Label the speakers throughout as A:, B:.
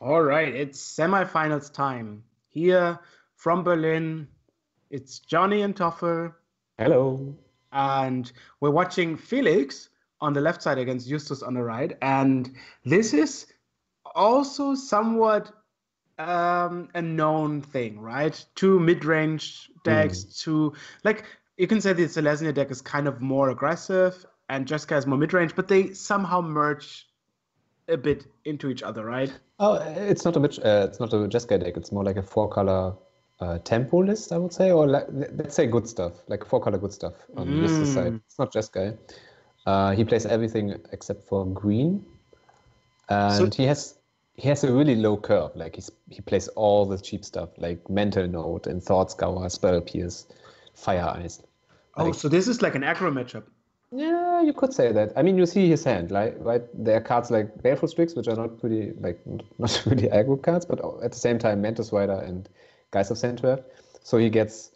A: All right, it's semifinals time. Here from Berlin, it's Johnny and Toffel.
B: Hello.
A: And we're watching Felix on the left side against Justus on the right. And this is also somewhat um, a known thing, right? Two mid-range decks, mm. two like you can say the Selesnya deck is kind of more aggressive and Jeskai is more mid-range, but they somehow merge a bit into each other, right?
B: Oh, it's not a bit. Uh, it's not a Jeskai deck. It's more like a four-color uh, tempo list, I would say, or like, let's say good stuff, like four-color good stuff on mm. this side. It's not Jeskai. Uh, he plays everything except for green, and so, he has he has a really low curve. Like he's he plays all the cheap stuff, like Mental Note and Thought Scour, Spell Pierce, Fire Ice.
A: Oh, like, oh, so this is like an aggro matchup.
B: Yeah, you could say that. I mean, you see his hand, like Right, there are cards like Baleful Strix, which are not pretty, like not really aggro cards, but at the same time, Mantis Rider and Geist of Saint Traft. So he gets,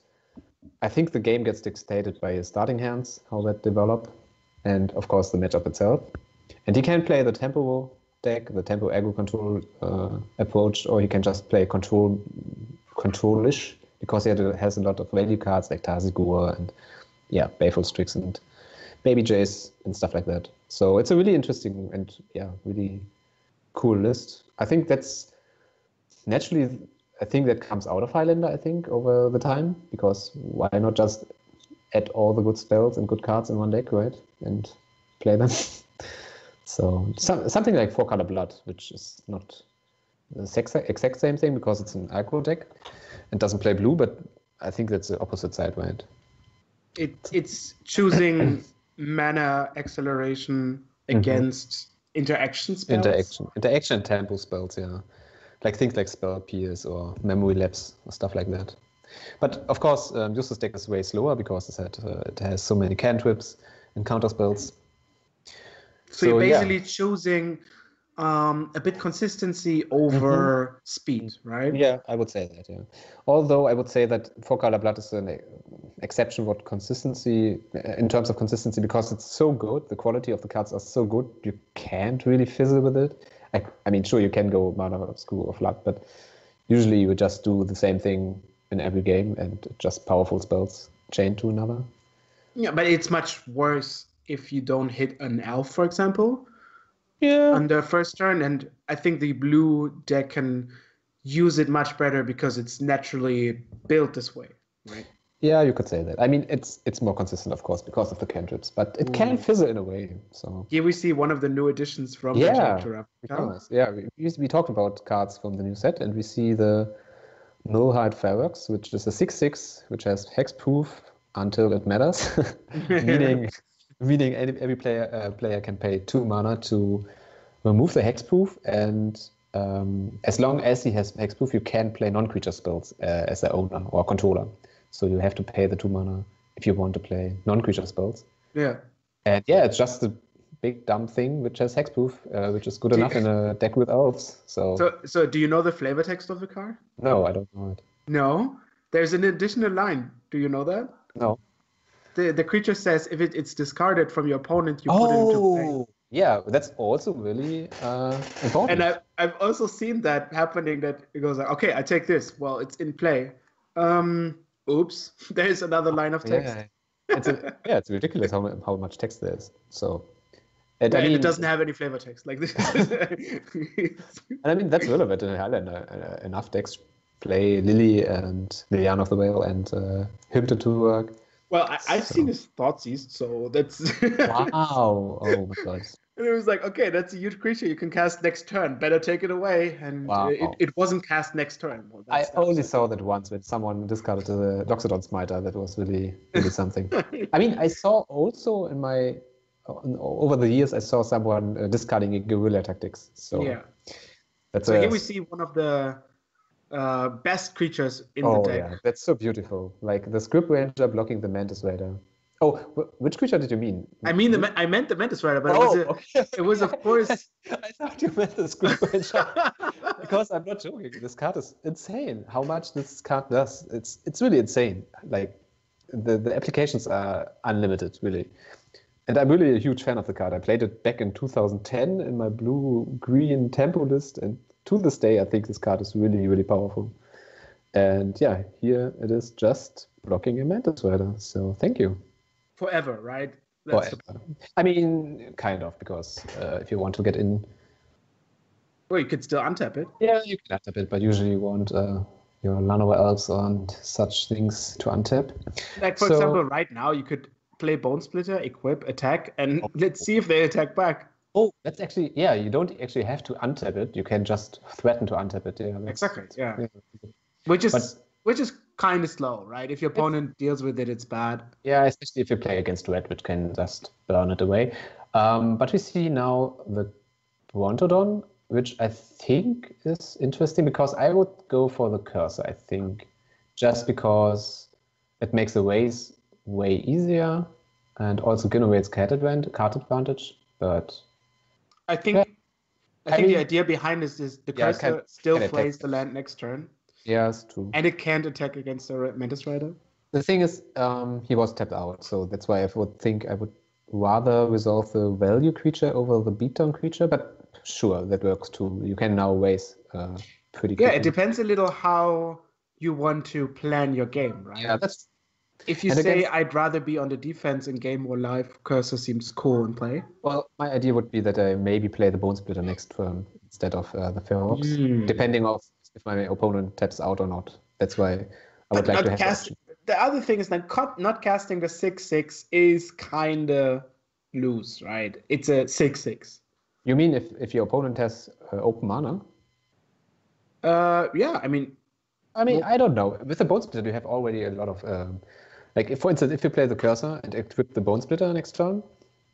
B: I think the game gets dictated by his starting hands, how that develop, and of course the matchup itself. And he can play the tempo deck, the tempo aggro control uh, approach, or he can just play control, controlish because he has a lot of value cards like Tasigur and yeah, Baleful Strix and baby Jace and stuff like that. So it's a really interesting and yeah, really cool list. I think that's naturally a thing that comes out of Highlander, I think, over the time, because why not just add all the good spells and good cards in one deck, right? And play them. so some, something like four color blood, which is not the exact same thing because it's an aggro deck and doesn't play blue, but I think that's the opposite side, right?
A: It it's choosing mana acceleration mm-hmm. against mm-hmm. interaction spells.
B: Interaction, interaction tempo spells, yeah, like things like spell pierce or memory lapse or stuff like that. But of course, um, Justus deck is way slower because it, had, uh, it has so many cantrips and counter spells.
A: So, so you're basically yeah. choosing um, a bit consistency over mm-hmm. speed, right?
B: Yeah, I would say that. Yeah. Although I would say that four color blood is an exception what consistency in terms of consistency because it's so good. The quality of the cards are so good. You can't really fizzle with it. I, I mean, sure you can go mana school of luck, but usually you just do the same thing in every game and just powerful spells chain to another.
A: Yeah, but it's much worse if you don't hit an elf, for example
B: yeah.
A: on the first turn, and I think the blue deck can use it much better because it's naturally built this way, right?
B: Yeah, you could say that. I mean, it's it's more consistent, of course, because of the cantrips, but it can mm. fizzle in a way. So
A: here we see one of the new additions from
B: yeah, the chapter. Yeah, we, we talked about cards from the new set, and we see the Nullhide Ferox, which is a six-six, which has hexproof until it matters, meaning meaning any, every player uh, player can pay two mana to remove the hexproof, and um, as long as he has hexproof, you can play non-creature spells uh, as the owner or controller. So you have to pay the two mana if you want to play non-creature spells.
A: Yeah.
B: And yeah, it's just a big dumb thing which has hexproof, uh, which is good do enough you... in a deck with elves. So.
A: so, so do you know the flavor text of the card?
B: No, I don't know it.
A: No, there's an additional line. Do you know that?
B: No
A: the, the creature says if it, it's discarded from your opponent, you oh, put it into play. Oh,
B: yeah, that's also really uh, important.
A: And I, I've also seen that happening. That it goes like, okay, I take this. Well, it's in play. Um, oops, there's another line of text.
B: Yeah, it's a, yeah, it's ridiculous how how much text there is. So.
A: And, I mean, it doesn't have any flavor text like this.
B: and I mean that's relevant in Highlander. Enough text play Lily and Liliana of the Veil and uh, Hymn to Tourach
A: well, I, have so. seen his Thoughtseize, so that's
B: wow. Oh my god.
A: And it was like, okay, that's a huge creature you can cast next turn. Better take it away. And wow. it, it wasn't cast next turn.
B: Well, I only saw that once when someone discarded the Loxodon Smiter. That was really, really something. I mean, I saw also in my over the years, I saw someone uh, discarding guerrilla tactics. So
A: yeah. That's so a, here we see one of the uh, best creatures in
B: oh,
A: the deck.
B: Yeah, that's so beautiful. Like the Scryb Ranger blocking the Mantis Rider. Oh, which creature did you mean?
A: I mean the I meant the Mantis Rider, but oh, it was, a, okay. it was of course.
B: I thought you meant the Scryb Ranger because I'm not joking. This card is insane. How much this card does? It's it's really insane. Like the the applications are unlimited, really. And I'm really a huge fan of the card. I played it back in 2010 in my blue green tempo list, and to this day, I think this card is really, really powerful. And yeah, here it is just blocking a Mantis Rider. So thank you.
A: Forever, right? That's
B: Forever. I mean, kind of, because uh, if you want to get in.
A: Well, you could still untap it.
B: Yeah, you can untap it, but usually you want uh, your Llanowar Elves and such things to untap.
A: Like, for
B: So-
A: example, right now, you could play Bone Splitter, equip, attack, and let's see if they attack back.
B: Oh, that's actually, yeah, you don't actually have to untap it. You can just threaten to untap it. Yeah,
A: Exactly, yeah.
B: yeah.
A: Which is
B: But-
A: which is kind of slow, right? If your opponent deals with it, it's bad.
B: Yeah, especially if you play against red, which can just burn it away. Um, but we see now the Brontodon, which I think is interesting because I would go for the Courser, I think, just because it makes the ways way easier and also generates card advantage, card advantage. But
A: I think
B: Yeah.
A: I
B: I
A: think the idea behind this is the
B: Yeah,
A: Courser
B: can-
A: still
B: can
A: plays the land next turn,
B: yeah, it's true.
A: and it can't attack against the Mantis Rider.
B: The thing is, um, he was tapped out, so that's why I would think I would rather resolve the value creature over the beatdown creature. But sure, that works too. You can now raise uh, pretty
A: Yeah,
B: quickly.
A: it depends a little how you want to plan your game, right?
B: Yeah, that's
A: if you
B: and
A: say I'd rather be on the defense in game or live, Courser seems cool in play.
B: well. My idea would be that I maybe play the Bone Splitter next turn instead of uh, the Ferox,
A: Hmm.
B: depending on if my opponent taps out or not. That's why I
A: But
B: would like
A: not
B: to have. the
A: cast- the other thing is that not casting the six six is kind of loose, right? It's a six six.
B: You mean if, if your opponent has uh, open mana?
A: Uh, yeah, I mean,
B: I mean, I don't know. With the Bone Splitter, you have already a lot of, um, like, if, for instance, if you play the Courser and equip the Bone Splitter next turn,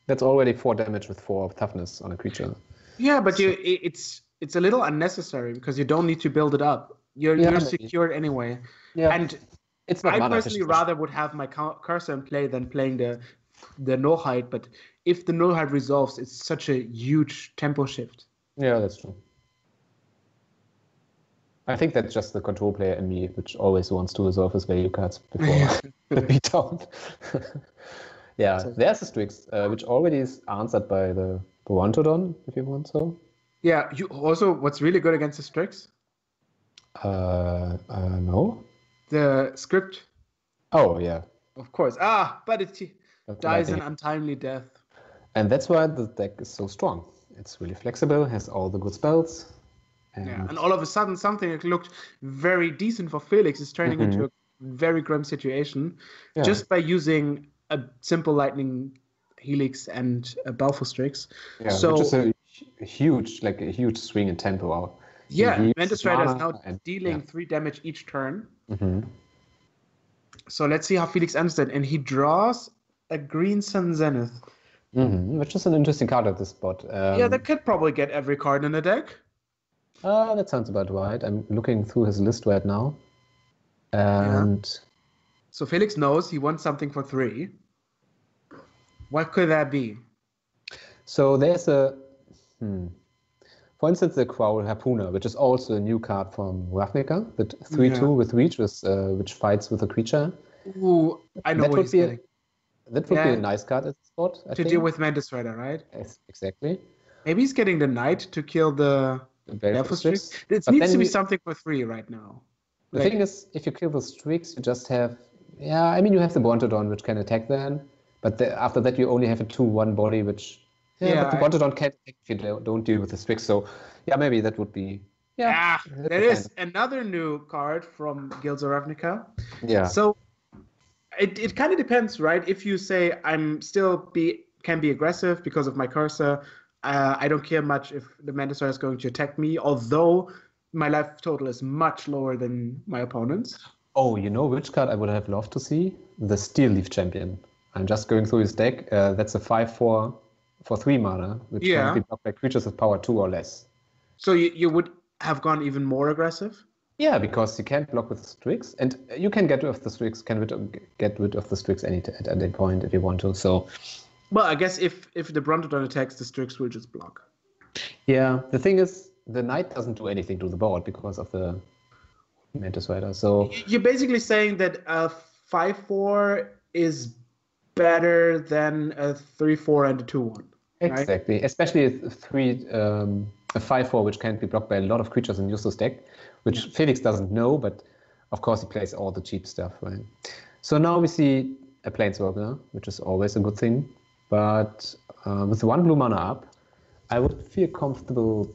B: that's already four damage with four toughness on a creature.
A: yeah, but you, it's it's a little unnecessary because you don't need to build it up. You're
B: Yeah,
A: you're
B: maybe.
A: secured anyway.
B: Yeah,
A: And
B: it's not
A: I personally rather would have my Courser in play than playing the the Nullhide. But if the Nullhide resolves, it's such a huge tempo shift.
B: Yeah, that's true. I think that's just the control player in me, which always wants to resolve his value cards before the beatdown. yeah,
A: So-
B: there's the Strix, uh, which already is answered by the Brontodon, if you want so.
A: Yeah. You also what's really good against the Strix,
B: Uh, uh, no?
A: the Scryb,
B: Oh, yeah.
A: of course. Ah, but it dies an untimely death.
B: And that's why the deck is so strong. It's really flexible, has all the good spells. And
A: Yeah, and all of a sudden, something that looked very decent for Felix is turning into a very grim situation
B: Yeah.
A: just by using a simple lightning helix and a Baleful Strix.
B: yeah,
A: so-
B: which is a huge, like a huge swing in tempo out.
A: Yeah, Mantis Rider is now
B: and-
A: dealing
B: yeah.
A: three damage each turn.
B: Mhm.
A: So let's see how Felix ends that. And he draws a Green Sun Zenith.
B: Mhm, Which is an interesting card at this spot. Um,
A: yeah, that could probably get every card in the deck.
B: Uh, that sounds about right. I'm looking through his list right now. And
A: So Felix knows he wants something for three. What could that be?
B: so there's a, hmm. for instance, the Kraul Harpooner, which is also a new card from Ravnica, the 3 2 with reach, with, uh, which fights with a creature.
A: Ooh, I know
B: That
A: what
B: would
A: he's
B: be a-. That would be a nice card at this spot. I
A: To
B: think.
A: deal with Mantis Rider, right?
B: Yes, exactly.
A: Maybe he's getting the knight to kill the
B: The Baleful
A: Balfour
B: Strix.
A: Strix. It needs to be something for three right now.
B: The
A: Like-
B: thing is, if you kill the Strix, you just have, yeah, I mean, you have the Brontodon, which can attack then, but the, after that, you only have a 2 1 body, which, yeah,
A: Yeah,
B: but the Brontodon can't attack if you don't, deal with the Strix. So, yeah, maybe that would be, yeah.
A: Ah, there is another new card from Guilds of Ravnica.
B: Yeah.
A: So it, it kind of depends, right? If you say I'm still be can be aggressive because of my Courser, uh, I don't care much if the Mantis Rider is going to attack me, although my life total is much lower than my opponent's.
B: Oh, you know which card I would have loved to see? The Steel Leaf Champion. I'm just going through his deck. Uh, that's a 5 4 for 3 mana, which
A: Yeah.
B: can be blocked by creatures with power 2 or less.
A: So you, you would have gone even more aggressive.
B: Yeah, because you can't block with Strix, and you can get rid of the Strix, can rid of, get rid of the Strix any at any point if you want to. So,
A: Well, I guess if if the Brontodon attacks, the Strix will just block.
B: yeah, the thing is, the Knight doesn't do anything to the board because of the Mantis Rider. So,
A: You're basically saying that a five four is better than a three four and a two one. Right.
B: exactly, especially a three um, a 5-4 which can't be blocked by a lot of creatures in Justus deck, which
A: Yeah.
B: Felix doesn't know, but of course he plays all the cheap stuff, right? So now we see a Planeswalker, which is always a good thing. But uh, with one blue mana up, I would feel comfortable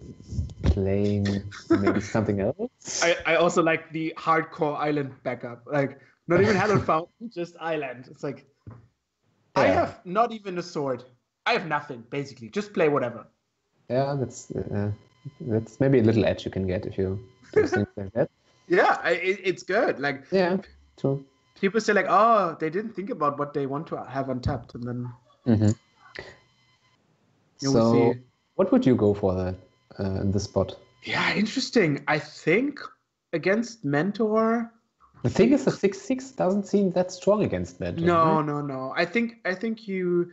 B: playing maybe something else.
A: I, I also like the hardcore island backup. Like not even Hallowed Fountain, just island. It's like I have not even a sword. I have nothing basically. Just play whatever.
B: Yeah, that's uh, that's maybe a little edge you can get if you do things like that.
A: Yeah, I, it, it's good. Like
B: Yeah, true.
A: people say like, oh, they didn't think about what they want to have untapped, and then
B: hmm so, what would you go for that uh, in this spot?
A: Yeah, interesting. I think against Mentor.
B: The thing is, the six six doesn't seem that strong against that.
A: No, no, no. I think I think you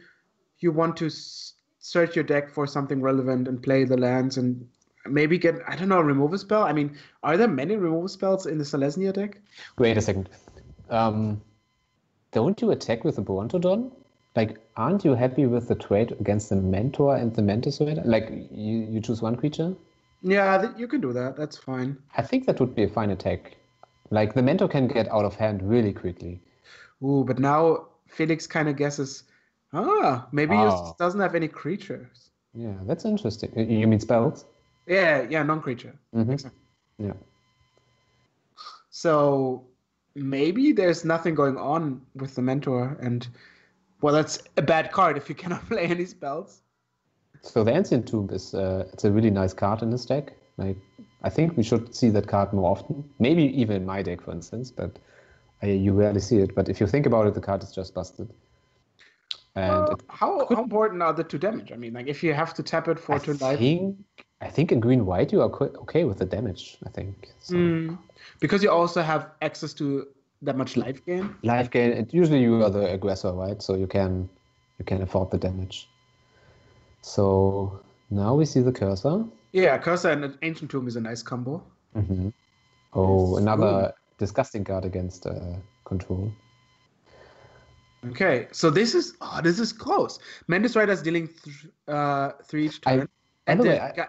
A: you want to search your deck for something relevant and play the lands and maybe get I don't know remove a spell. I mean, are there many removal spells in the Selesnya deck?
B: Wait a second. Um, don't you attack with the Brontodon? Like, aren't you happy with the trade against the Mentor and the Raider? Like, you, you choose one creature?
A: Yeah, th- you can do that. That's fine.
B: I think that would be a fine attack. Like, the Mentor can get out of hand really quickly.
A: Ooh, but now Felix kind of guesses. Ah, maybe he
B: Oh.
A: doesn't have any creatures.
B: Yeah, that's interesting. You mean spells?
A: Yeah, yeah, non-creature.
B: Mm-hmm. Yeah.
A: So maybe there's nothing going on with the mentor, and well, that's a bad card if you cannot play any spells.
B: So the Ancient Tomb is uh, it's a really nice card in this deck. Like, I think we should see that card more often. Maybe even in my deck, for instance, but I, you rarely see it. But if you think about it, the card is just busted. And
A: Well, how how important are the two damage? I mean, like if you have to tap it for
B: I
A: two life,
B: think I think in green white you are okay with the damage. I think so.
A: Mm, because you also have access to that much life gain.
B: life gain. It, usually you are the aggressor, right? So you can you can afford the damage. So now we see the Courser.
A: Yeah, Courser and Ancient Tomb is a nice combo.
B: hmm Oh,
A: Yes.
B: another disgusting card against uh, control.
A: Okay, so this is oh, this is close. Mantis Rider is dealing th- uh, three each
B: I-
A: turn,
B: by
A: and
B: the way, I-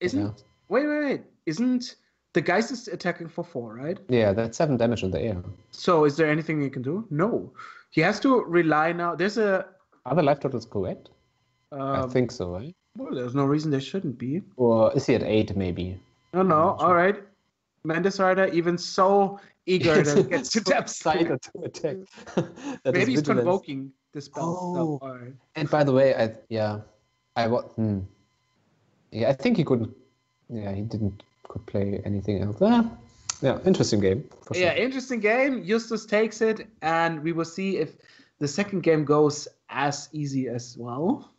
A: isn't.
B: Yeah.
A: Wait, wait, wait! Isn't the Geist is attacking for four, right?
B: Yeah, that's seven damage in the air.
A: So is there anything he can do? No, he has to rely now. There's a.
B: Are the life totals correct? I
A: Um,
B: think so, right?
A: well, there's no reason they shouldn't be.
B: Or is he at eight, maybe?
A: No, no.
B: sure.
A: All right. Mantis Rider, even so eager that he gets to tap
B: excited to attack.
A: Maybe he's
B: vigilance.
A: convoking the spell.
B: Oh.
A: right.
B: And by the way, I yeah, I wa- hmm. Yeah, I think he couldn't. Yeah, he didn't could play anything else. Ah, yeah, interesting game for sure.
A: Yeah, interesting game. Justus takes it, and we will see if the second game goes as easy as well.